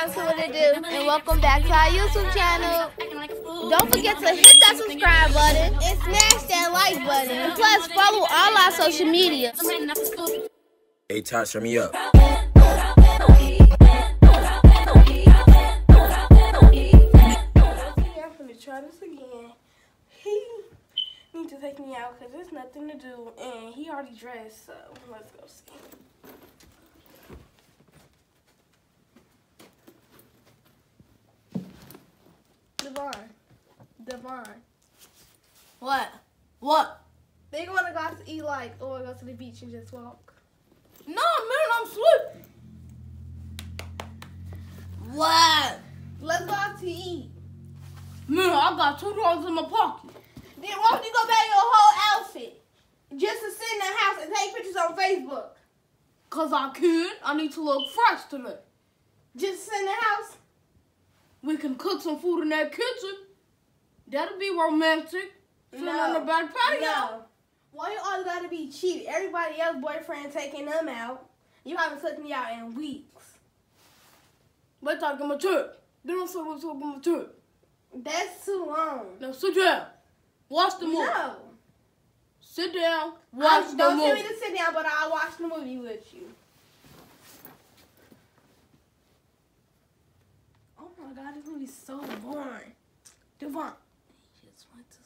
Young what it do, and welcome back to our YouTube channel. Don't forget to hit that subscribe button and smash that like button. And plus, follow all our social media. Hey, Tots, turn me up. I'm gonna try this again. He needs to take me out because there's nothing to do, and he already dressed. So let's go see. Devon, Devon, What? What? they gonna go out to eat like, or go to the beach and just walk. No, man, I'm sleeping. What? Let's go out to eat. Man, I got two dollars in my pocket. Then why don't you go back your whole outfit just to sit in the house and take pictures on Facebook? Cause I can. I need to look fresh today. Just sit in the house. We can cook some food in that kitchen. That'll be romantic. Sitting on the back patio. No. Why you all gotta be cheap? Everybody else boyfriend taking them out. You haven't took me out in weeks. We're talking mature. They don't say we're talking mature. That's too long. Now sit down. Watch the movie. No. Sit down. I, Watch the don't tell me to sit down, but I'll watch the movie with you. God, this movie's so boring. Devon. He just went to